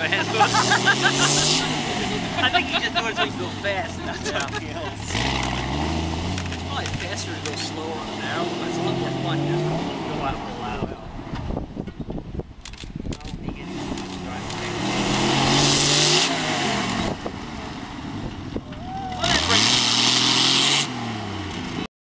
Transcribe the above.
fast. I think he just knows we can go fast, not something else. Probably faster to go slower on